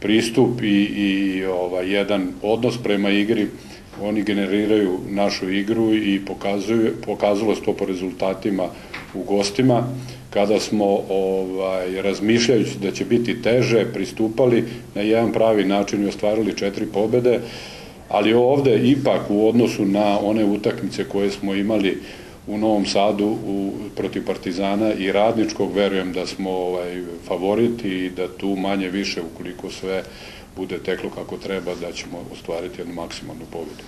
pristup i, i ovaj, jedan odnos prema igri, oni generiraju našu igru i pokazuju, pokazalo se to po rezultatima u gostima, kada smo ovaj, razmišljajući da će biti teže, pristupali na jedan pravi način i ostvarili četiri pobede, ali ovde ipak u odnosu na one utakmice koje smo imali u Novom Sadu u, protiv Partizana i Radničkog, verujem da smo ovaj, favoriti i da tu manje više, ukoliko sve bude teklo kako treba, da ćemo ostvariti jednu maksimalnu pobedu.